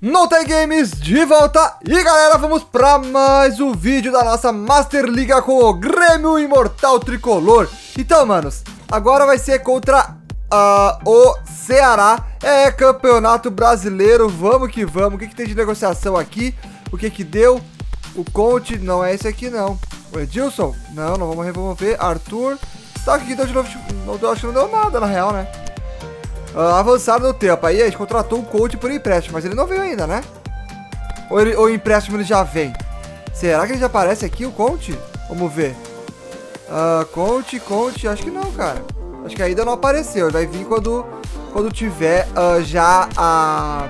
Nota Games de volta e galera, vamos para mais um vídeo da nossa Master Liga com o Grêmio Imortal Tricolor. Então, manos, agora vai ser contra uh, o Ceará, é campeonato brasileiro, vamos que vamos. O que, que tem de negociação aqui? O que que deu? O Conte, não é esse aqui não. O Edilson? Não, não vamos remover. Arthur, tá aqui, deu de novo, não, acho que não deu nada na real, né? Uh, avançaram no tempo. Aí a gente contratou um coach por empréstimo, mas ele não veio ainda, né? Ou, ele, ou o empréstimo ele já vem? Será que ele já aparece aqui, o Conte? Vamos ver. Uh, Conte, Conte, acho que não, cara. Acho que ainda não apareceu. Ele vai vir quando, quando tiver uh, já a...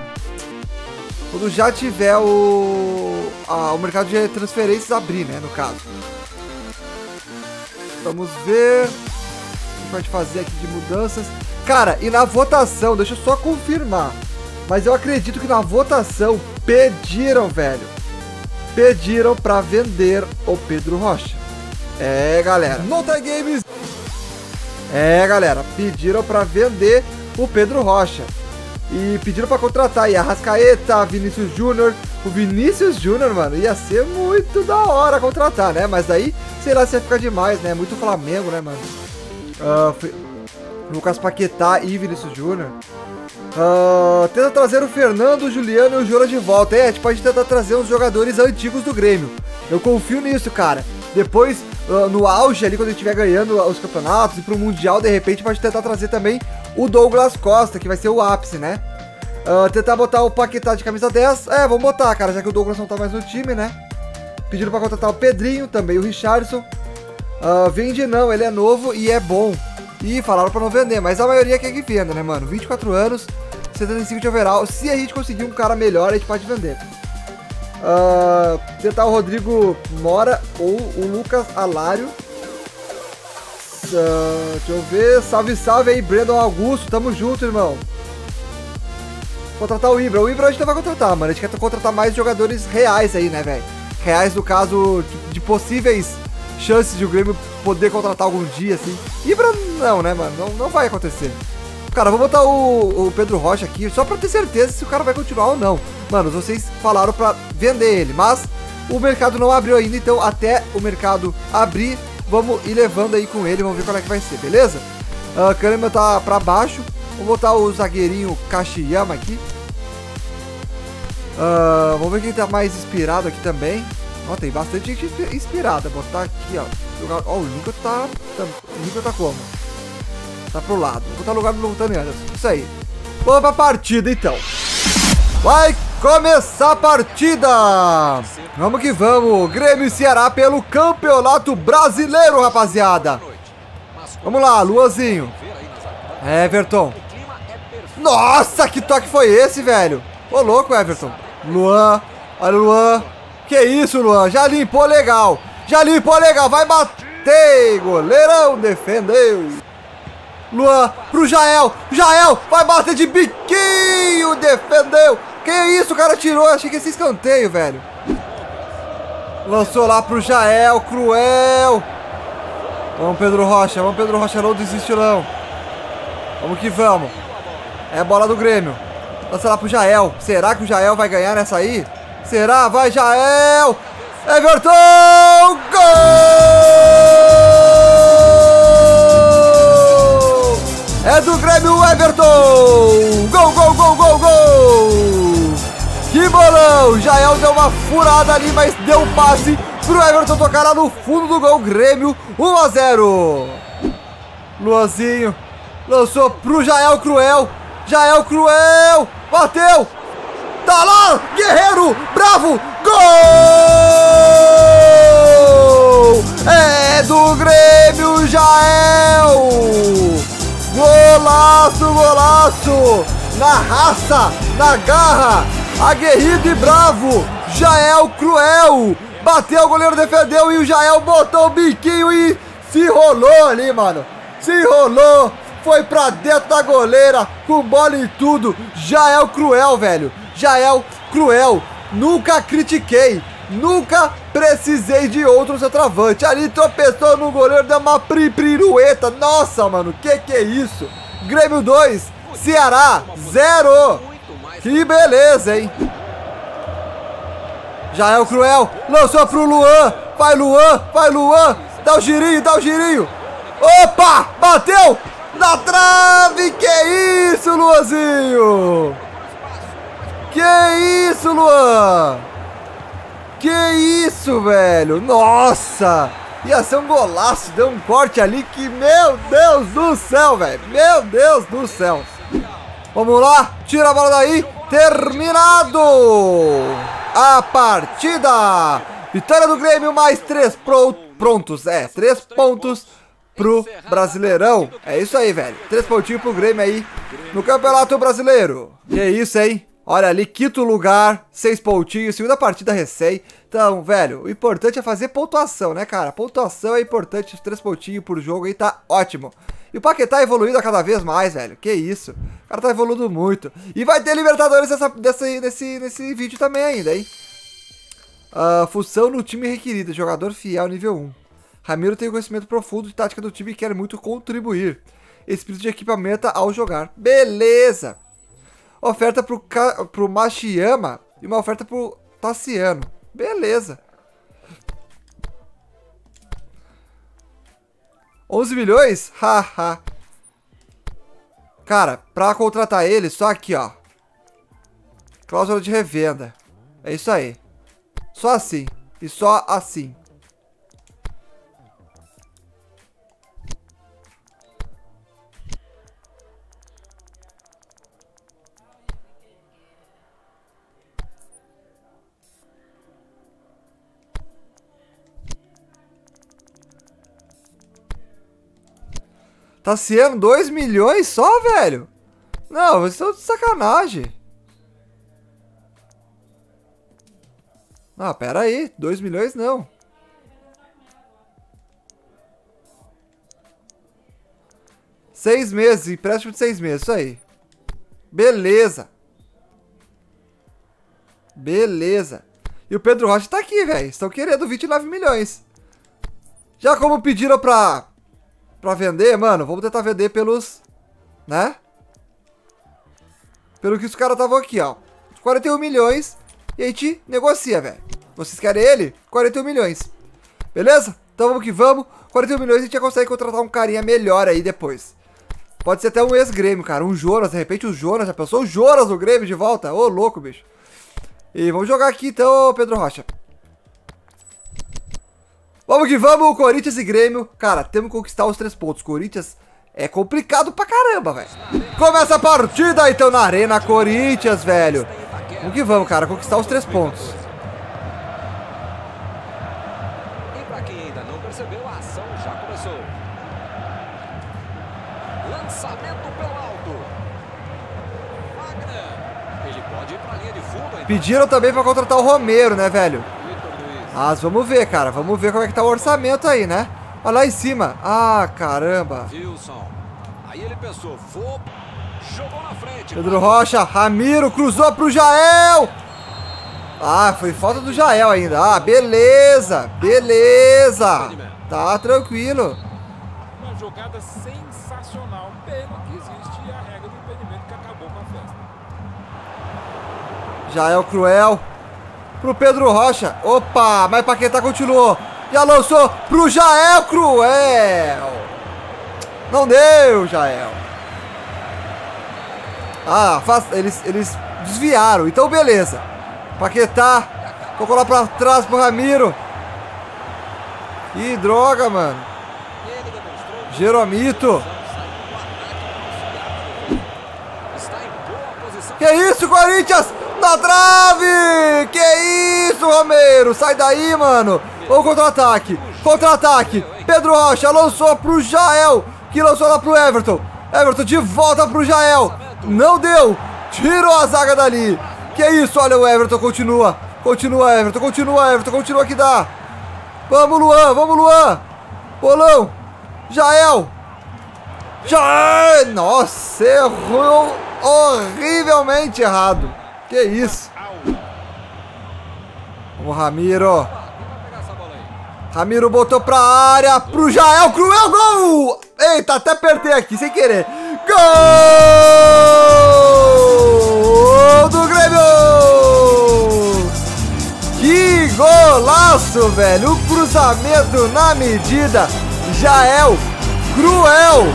Quando já tiver o, a, o mercado de transferências abrir, né, no caso. Vamos ver. O que pode fazer aqui de mudanças. Cara, e na votação, deixa eu só confirmar. Mas eu acredito que na votação pediram, velho. Pediram para vender o Pedro Rocha. É, galera. Nota Games. É, galera. Pediram para vender o Pedro Rocha. E pediram para contratar aí a Rascaeta, Vinícius Júnior. O Vinícius Júnior, mano, ia ser muito da hora contratar, né? Mas aí, sei lá se ia ficar demais, né? Muito Flamengo, né, mano? Uh, Lucas Paquetá e Vinícius Júnior. Uh, tenta trazer o Fernando, o Juliano e o Jura de volta. É, tipo, a gente tenta trazer uns jogadores antigos do Grêmio. Eu confio nisso, cara. Depois, uh, no auge ali, quando gente estiver ganhando os campeonatos e pro Mundial, de repente, pode tentar trazer também o Douglas Costa, que vai ser o ápice, né? Uh, tentar botar o Paquetá de camisa 10. É, vamos botar, cara, já que o Douglas não tá mais no time, né? Pediram pra contratar o Pedrinho, também o Richardson. Uh, vende não, ele é novo e é bom. E falaram pra não vender, mas a maioria quer que venda, né, mano? 24 anos, 75 de overall. Se a gente conseguir um cara melhor, a gente pode vender. Uh, tentar o Rodrigo Mora ou o Lucas Alário. Uh, deixa eu ver. Salve, salve aí, Brandon Augusto. Tamo junto, irmão. Contratar o Ibra. O Ibra a gente não vai contratar, mano. A gente quer contratar mais jogadores reais aí, né, velho? Reais no caso de, de possíveis chances de o Grêmio poder contratar algum dia, assim. Ibra não, né, mano? Não, não vai acontecer. Cara, vou botar o, o, Pedro Rocha aqui só pra ter certeza se o cara vai continuar ou não. Mano, vocês falaram pra vender ele, mas o mercado não abriu ainda, então até o mercado abrir, vamos ir levando aí com ele, vamos ver qual é que vai ser, beleza? Uh, Kahneman tá pra baixo, vou botar o zagueirinho Kashiyama aqui. Uh, vamos ver quem tá mais inspirado aqui também. Ó, tem bastante gente inspirada. Botar aqui, ó. Ó, o Lincoln tá, tá. O Lincoln tá como? Tá pro lado. Vou botar lugar do Lutano Anderson. Isso aí. Vamos pra partida então. Vai começar a partida! Vamos que vamos! Grêmio e Ceará pelo Campeonato Brasileiro, rapaziada! Vamos lá, Luanzinho. Everton. Nossa, que toque foi esse, velho? Ô, louco, Everton. Luan. Olha o Luan. Que isso, Luan? Já limpou legal. Já limpou legal. Vai bater. Goleirão defendeu. Luan pro Jael. Jael vai bater de biquinho. Defendeu. Que isso, o cara tirou. Achei que esse escanteio, velho. Lançou lá pro Jael. Cruel. Vamos, Pedro Rocha. Vamos, Pedro Rocha. Não desiste, não. Vamos que vamos. É bola do Grêmio. Lança lá pro Jael. Será que o Jael vai ganhar nessa aí? Será? Vai, Jael! Everton! Gol! É do Grêmio Everton! Gol, gol, gol, gol, gol! Que bolão! Jael deu uma furada ali, mas deu um passe pro Everton tocar lá no fundo do gol. Grêmio 1 a 0. Luanzinho lançou pro Jael Cruel. Jael Cruel! Bateu! Tá lá, Guerreiro, bravo, gol! É do Grêmio Jael! Golaço, golaço! Na raça, na garra, aguerrido e bravo, Jael Cruel! Bateu, o goleiro defendeu e o Jael botou o biquinho e se rolou ali, mano. Se rolou, foi pra dentro da goleira, com bola e tudo. Jael Cruel, velho. Jael Cruel. Nunca critiquei. Nunca precisei de outro centroavante. Ali tropeçou no goleiro, deu uma prirueta. Nossa, mano, que que é isso? Grêmio 2, Ceará 0. Que beleza, hein? Já é Cruel. Lançou pro Luan. Vai, Luan. Vai, Luan. Dá o girinho, dá o girinho. Opa! Bateu! Na trave! Que isso, Luanzinho? Que isso, Luan? Que isso, velho? Nossa! Ia ser um golaço, deu um corte ali que, meu Deus do céu, velho. Meu Deus do céu. Vamos lá, tira a bola daí. Terminado a partida. Vitória do Grêmio, mais três pro, prontos. É, três pontos pro Brasileirão. É isso aí, velho. Três pontinhos pro Grêmio aí no Campeonato Brasileiro. E é isso, hein? Olha ali, quinto lugar, seis pontinhos, segunda partida recém. Então, velho, o importante é fazer pontuação, né, cara? Pontuação é importante, três pontinhos por jogo aí tá ótimo. E o Paquetá evoluindo a cada vez mais, velho. Que isso. O cara tá evoluindo muito. E vai ter Libertadores nessa, dessa, nesse, nesse vídeo também ainda, hein? Uh, função no time requerida. Jogador fiel nível 1. Ramiro tem conhecimento profundo de tática do time e quer muito contribuir. Espírito de equipamento ao jogar. Beleza! Oferta pro, pro Machiyama e uma oferta pro Tassiano. Beleza. 11 milhões? Haha. Cara, pra contratar ele, só aqui, ó. Cláusula de revenda. É isso aí. Só assim. E só assim. Tassiano, tá 2 milhões só, velho? Não, vocês estão de sacanagem. Ah, pera aí. 2 milhões não. Seis meses, empréstimo de seis meses, isso aí. Beleza. Beleza. E o Pedro Rocha tá aqui, velho. Estão querendo 29 milhões. Já como pediram pra pra vender, mano, vamos tentar vender pelos, né? Pelo que os caras estavam aqui, ó. 41 milhões e a gente negocia, velho. Vocês querem ele? 41 milhões. Beleza? Então vamos que vamos. 41 milhões a gente já consegue contratar um carinha melhor aí depois. Pode ser até um ex-grêmio, cara. Um Jonas, de repente o Jonas. Já pensou o Jonas no Grêmio de volta? Ô, louco, bicho. E vamos jogar aqui então, Pedro Rocha. Vamos que vamos, Corinthians e Grêmio. Cara, temos que conquistar os três pontos. Corinthians é complicado pra caramba, velho. Começa a partida, então, na Arena Corinthians, velho. Vamos que vamos, cara. Conquistar os três pontos. Pediram também pra contratar o Romero, né, velho? Mas vamos ver, cara. Vamos ver como é que tá o orçamento aí, né? Olha lá em cima. Ah, caramba. Wilson. Aí ele pensou, vou... Jogou na frente. Pedro Rocha, Ramiro, cruzou pro Jael. Ah, foi falta do Jael ainda. Ah, beleza. Beleza. Tá tranquilo. Uma jogada sensacional. Pena que existe a regra do impedimento que acabou com a festa. Jael Cruel pro Pedro Rocha. Opa, mas Paquetá continuou. Já lançou pro Jael Cruel. Não deu, Jael. Ah, faz, eles, eles desviaram. Então, beleza. Paquetá. Tocou lá pra trás pro Ramiro. Que droga, mano. Jeromito. Que isso, Corinthians? Na trave! Que isso, Romero? Sai daí, mano. Ou contra-ataque. Contra-ataque. Pedro Rocha lançou pro Jael, que lançou lá pro Everton. Everton de volta pro Jael. Não deu. Tirou a zaga dali. Que isso, olha o Everton, continua. Continua, Everton, continua, Everton, continua que dá. Vamos, Luan, vamos, Luan. Bolão. Jael. Jael. Nossa, errou horrivelmente errado. Que isso? Vamos, Ramiro. Ramiro botou pra área, pro Jael, cruel, gol! Eita, até apertei aqui, sem querer. Gol do Grêmio! Que isso, velho? O cruzamento na medida. Jael, cruel.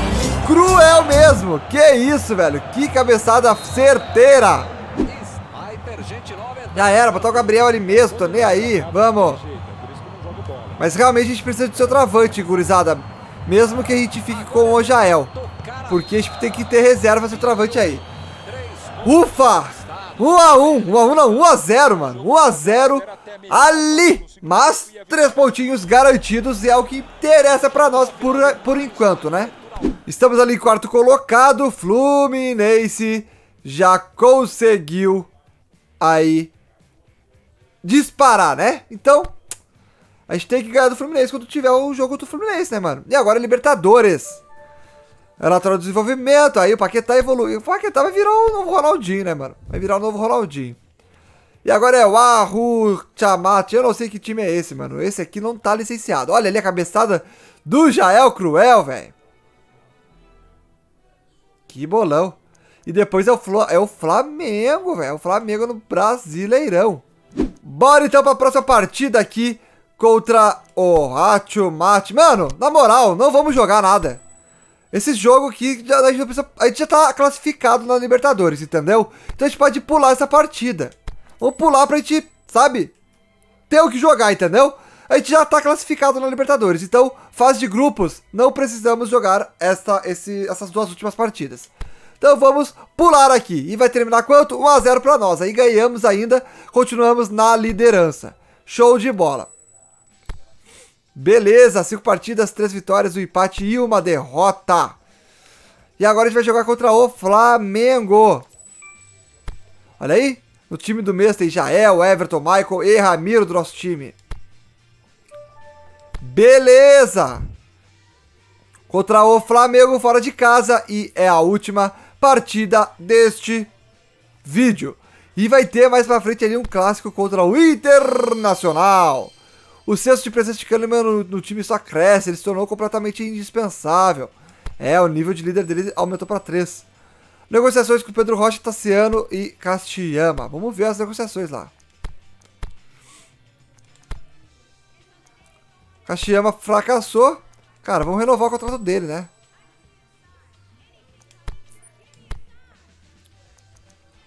Cruel mesmo. Que isso, velho? Que cabeçada certeira. Já era, botar o Gabriel ali mesmo, tô nem aí. Vamos. Mas realmente a gente precisa do seu travante, gurizada. Mesmo que a gente fique com o Jael. Porque a gente tem que ter reserva seu travante aí. Ufa! 1 a 1, 1 a 1 não, 1 a 0, mano. 1 a 0 ali. Mas três pontinhos garantidos e é o que interessa pra nós por, por enquanto, né? Estamos ali em quarto colocado. Fluminense já conseguiu aí disparar, né? Então, a gente tem que ganhar do Fluminense quando tiver o jogo do Fluminense, né, mano? E agora Libertadores. É lateral do desenvolvimento, aí o Paquetá evolui. O Paquetá vai virar o novo Ronaldinho, né, mano? Vai virar o novo Ronaldinho. E agora é o Arru Chamat. Eu não sei que time é esse, mano. Esse aqui não tá licenciado. Olha ali a cabeçada do Jael Cruel, velho. Que bolão. E depois é o, é o Flamengo, velho. O Flamengo no Brasileirão. Bora então pra próxima partida aqui contra o Hacho Mate. Mano, na moral, não vamos jogar nada. Esse jogo aqui, a, gente precisa- a gente já tá classificado na Libertadores, entendeu? Então a gente pode pular essa partida. Vamos pular pra gente, sabe? Ter o que jogar, entendeu? A gente já tá classificado na Libertadores. Então, fase de grupos, não precisamos jogar essa, esse, essas duas últimas partidas. Então vamos pular aqui. E vai terminar quanto? 1x0 pra nós. Aí ganhamos ainda, continuamos na liderança. Show de bola. Beleza, cinco partidas, três vitórias, um empate e uma derrota. E agora a gente vai jogar contra o Flamengo. Olha aí, no time do mês tem Jael, Everton, Michael e Ramiro do nosso time. Beleza. Contra o Flamengo fora de casa e é a última partida deste vídeo. E vai ter mais pra frente ali um clássico contra o Internacional. O senso de presença de Kahneman no, no time só cresce, ele se tornou completamente indispensável. É, o nível de líder dele aumentou para 3. Negociações com Pedro Rocha, Tassiano e Castillama. Vamos ver as negociações lá. Castillama fracassou. Cara, vamos renovar o contrato dele, né?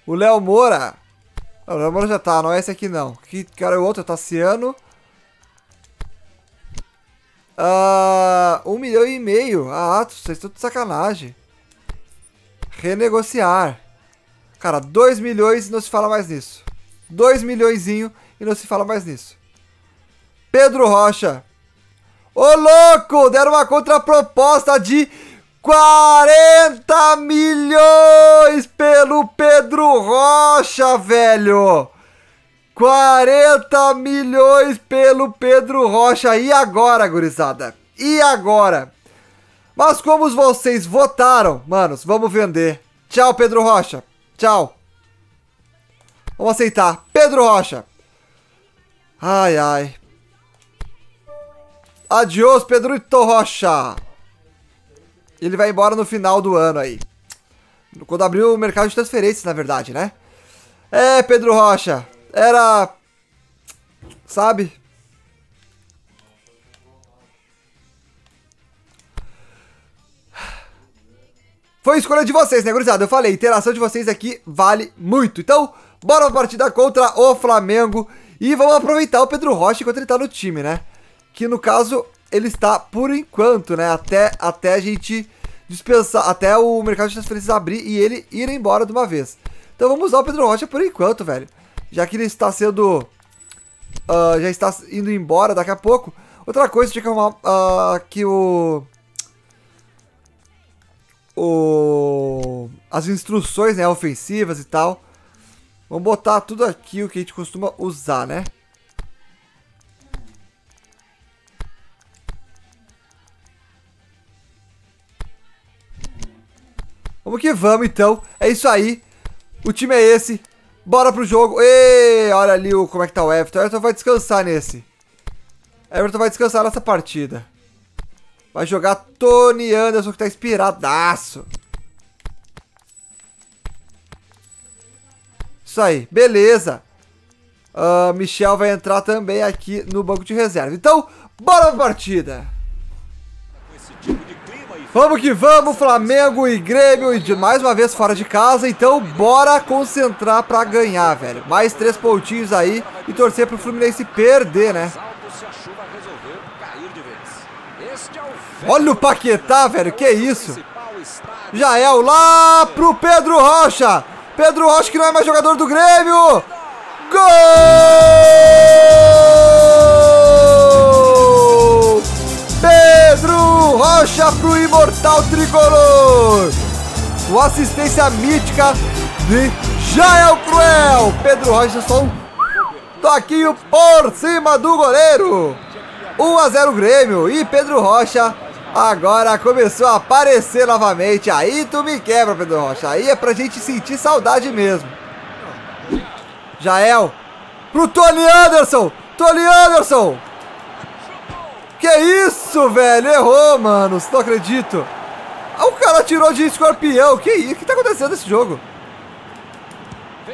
O Léo Moura. O Léo Moura já tá, não é esse aqui não. Que cara é o outro? É o Tassiano. Ah, um milhão e meio. Ah, vocês estão de sacanagem. Renegociar. Cara, 2 milhões e não se fala mais nisso. 2 milhõeszinho e não se fala mais nisso. Pedro Rocha. Ô louco! Deram uma contraproposta de 40 milhões pelo Pedro Rocha, velho! 40 milhões pelo Pedro Rocha. E agora, gurizada? E agora? Mas como vocês votaram, manos, vamos vender. Tchau, Pedro Rocha. Tchau. Vamos aceitar. Pedro Rocha. Ai, ai. Adiós, Pedrito Rocha. Ele vai embora no final do ano aí. Quando abriu o mercado de transferências, na verdade, né? É, Pedro Rocha. Era. Sabe? Foi escolha de vocês, né, gurizada? Eu falei, interação de vocês aqui vale muito. Então, bora pra partida contra o Flamengo. E vamos aproveitar o Pedro Rocha enquanto ele tá no time, né? Que no caso, ele está por enquanto, né? Até, até a gente dispensar, até o mercado de transferências abrir e ele ir embora de uma vez. Então vamos usar o Pedro Rocha por enquanto, velho. Já que ele está sendo. ah, já está indo embora daqui a pouco. Outra coisa, tinha que arrumar ah, que o. O. As instruções, né? Ofensivas e tal. Vamos botar tudo aqui o que a gente costuma usar, né? Vamos que vamos, então. É isso aí. O time é esse. Bora pro jogo. Ê, olha ali o, como é que tá o Everton. O Everton vai descansar nesse. Everton vai descansar nessa partida. Vai jogar Tony Anderson, que tá inspiradaço. Isso aí, beleza. Uh, Michel vai entrar também aqui no banco de reserva. Então, bora pra partida. Vamos que vamos, Flamengo e Grêmio, e de mais uma vez fora de casa, então bora concentrar pra ganhar, velho. Mais três pontinhos aí e torcer pro Fluminense perder, né? Olha o Paquetá, velho, que isso? Jael lá pro Pedro Rocha. Pedro Rocha que não é mais jogador do Grêmio. Gol! Pedro Rocha pro imortal tricolor. Com assistência mítica de Jael Cruel. Pedro Rocha só um toquinho por cima do goleiro. 1 a 0 Grêmio e Pedro Rocha agora começou a aparecer novamente. Aí tu me quebra, Pedro Rocha. Aí é pra gente sentir saudade mesmo. Jael. Pro Tony Anderson. Tony Anderson. Que isso, velho? Errou, mano. Não acredito. O cara tirou de escorpião. Que isso? O que tá acontecendo nesse jogo?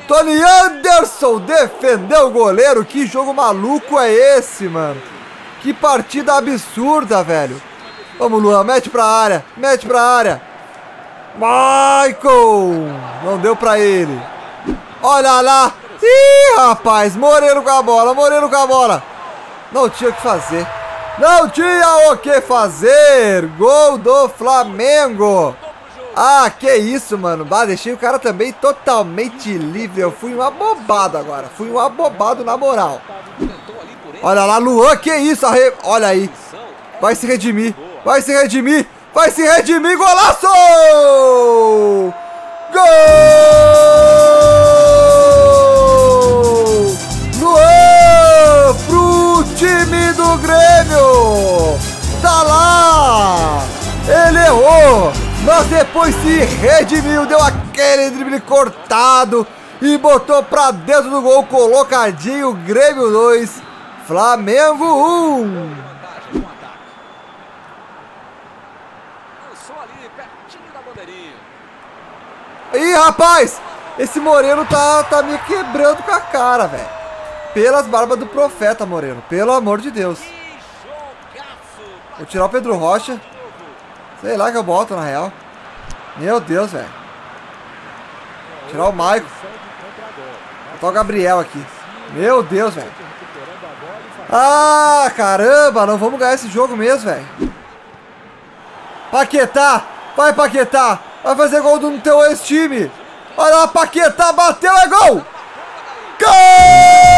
Tony Anderson defendeu o goleiro. Que jogo maluco é esse, mano? Que partida absurda, velho. Vamos, Luan. Mete pra área. Mete pra área. Michael. Não deu pra ele. Olha lá. Ih, rapaz, Moreno com a bola, Moreno com a bola. Não tinha o que fazer. Não tinha o que fazer. Gol do Flamengo. Ah, que isso, mano. Bah, deixei o cara também totalmente livre. Eu fui um abobado agora. Fui um abobado na moral. Olha lá, Luan, que isso? Arre... Olha aí. Vai se redimir. Vai se redimir. Vai se redimir. Golaço! Gol! Luan pro time do Grêmio. Tá lá. Ele errou. Mas depois se redimiu. Deu aquele drible cortado. E botou pra dentro do gol colocadinho. Grêmio 2. Flamengo 1. Ih, rapaz! Esse Moreno tá, tá me quebrando com a cara, velho. Pelas barbas do profeta, Moreno. Pelo amor de Deus. Vou tirar o Pedro Rocha. Sei lá que eu boto, na real. Meu Deus, velho. Tirar o Maico. Botar o Gabriel aqui. Meu Deus, velho. Ah, caramba. Não vamos ganhar esse jogo mesmo, velho. Paquetá. Vai, Paquetá. Vai fazer gol do teu ex-time. Olha lá, Paquetá bateu, é gol! Gol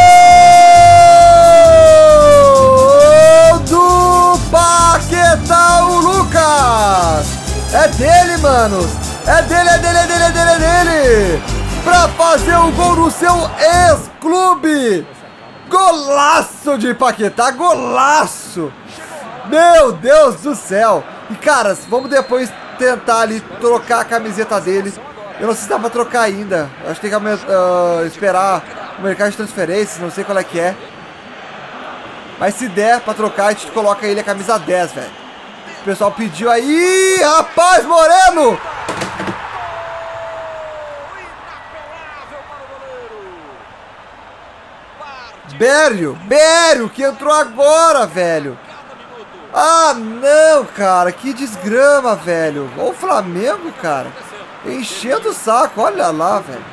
manos! É dele, é dele, é dele, é dele, é dele! Pra fazer o gol no seu ex-clube! Golaço de Paquetá, golaço! Meu Deus do céu! E caras, vamos depois tentar ali trocar a camiseta dele. Eu não sei se dá pra trocar ainda. Acho que tem que uh, esperar o mercado de transferências, não sei qual é que é. Mas se der pra trocar, a gente coloca ele a camisa 10, velho. O pessoal pediu aí, rapaz, Moreno! Bério, Bério, que entrou agora, velho. Ah, não, cara. Que desgrama, velho. Olha o Flamengo, cara. Enchendo o saco. Olha lá, velho.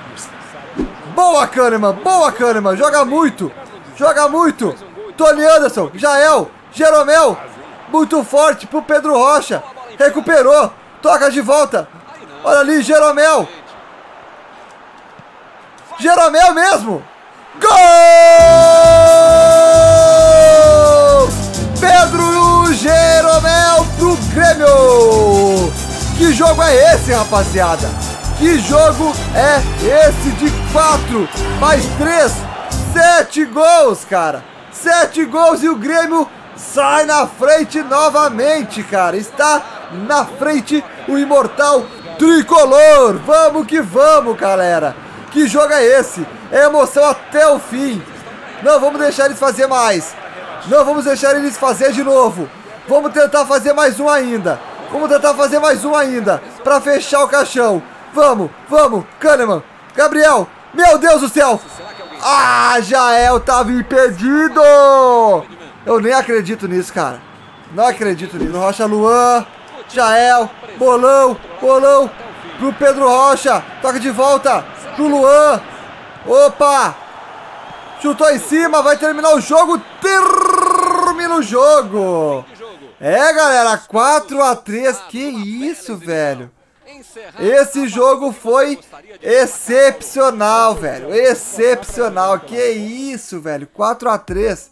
Boa, Kahneman. Boa, Kahneman. Joga muito. Joga muito. Tony Anderson. Jael. Jeromel. Muito forte pro Pedro Rocha. Recuperou. Toca de volta. Olha ali, Jeromel. Jeromel mesmo. Gol! Pedro Jeromel pro Grêmio! Que jogo é esse, rapaziada? Que jogo é esse de quatro mais três, sete gols, cara? Sete gols e o Grêmio sai na frente novamente, cara. Está na frente o imortal tricolor. Vamos que vamos, galera. Que jogo é esse? É emoção até o fim. Não vamos deixar eles fazer mais. Não vamos deixar eles fazer de novo. Vamos tentar fazer mais um ainda. Vamos tentar fazer mais um ainda. Pra fechar o caixão. Vamos, vamos. Kahneman. Gabriel. Meu Deus do céu. Ah, Jael tava impedido! Eu nem acredito nisso, cara. Não acredito nisso. Rocha Luan, Jael, bolão, bolão pro Pedro Rocha. Toca de volta pro Luan. Opa! Chutou em cima, vai terminar o jogo. Termina o jogo. É, galera, 4 a 3 Que isso, velho. Esse jogo foi excepcional, velho. Excepcional. Que isso, velho. 4 a 3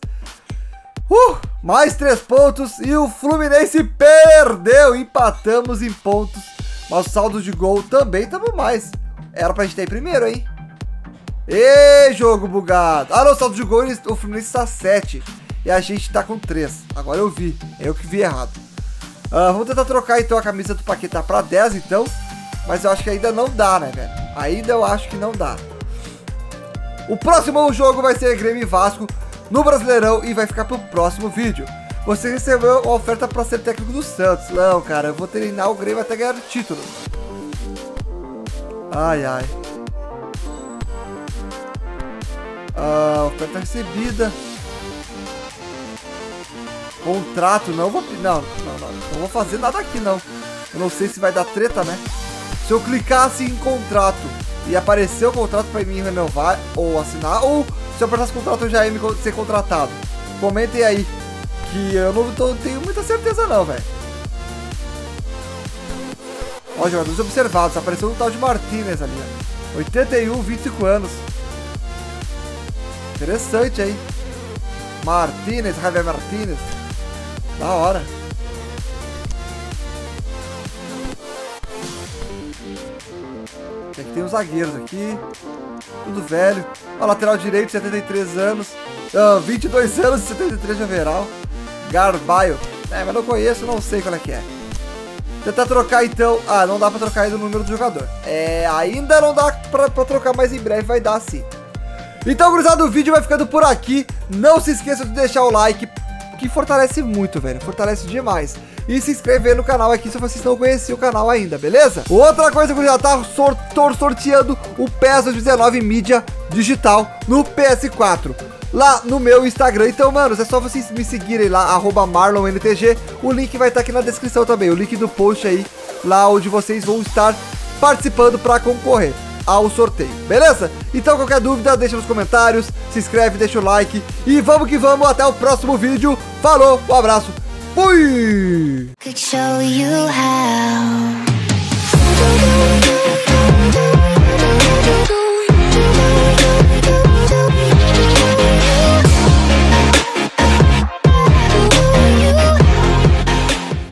Uh, mais 3 pontos e o Fluminense perdeu. Empatamos em pontos. Mas saldo de gol também estamos mais. Era pra gente ter primeiro, hein? Ê, jogo bugado. Ah, não, saldo de gol, o Fluminense está 7. E a gente tá com 3. Agora eu vi. É eu que vi errado. Uh, vamos tentar trocar então a camisa do Paquetá para 10, então. Mas eu acho que ainda não dá, né, velho? Ainda eu acho que não dá. O próximo jogo vai ser Grêmio e Vasco no Brasileirão e vai ficar pro próximo vídeo. Você recebeu uma oferta para ser técnico do Santos. Não, cara, eu vou treinar o Grêmio até ganhar o título. Ai, ai. Ah, oferta recebida. Contrato, não vou... Não, não, não, não vou fazer nada aqui, não. Eu não sei se vai dar treta, né? Se eu clicasse em contrato e aparecer o contrato para mim renovar ou assinar, ou se eu apertasse contrato eu já ia me ser contratado. Comentem aí, que eu não tô, tenho muita certeza não, velho. Ó, jogadores observados, apareceu um tal de Martinez ali, ó. 81, 25 anos. Interessante aí. Martinez, Javier Martinez. Da hora. Tem os zagueiros aqui. Tudo velho. Ó, lateral direito, 73 anos. Uh, 22 anos e 73 de overall. Garbaio. É, mas não conheço, não sei qual é que é. Tentar trocar então. Ah, não dá pra trocar ainda o número do jogador. É, ainda não dá pra, pra trocar, mas em breve vai dar sim. Então, gurizada, o vídeo vai ficando por aqui. Não se esqueça de deixar o like, que fortalece muito, velho. Fortalece demais. E se inscrever no canal aqui se vocês não conheciam o canal ainda, beleza? Outra coisa que eu já tá sor sorteando o PES 19 mídia digital no PS4 lá no meu Instagram. Então, mano, é só vocês me seguirem lá, MarlonNTG. O link vai estar tá aqui na descrição também, o link do post aí, lá onde vocês vão estar participando para concorrer ao sorteio, beleza? Então qualquer dúvida deixa nos comentários, se inscreve, deixa o like e vamos que vamos, até o próximo vídeo. Falou, um abraço, fui!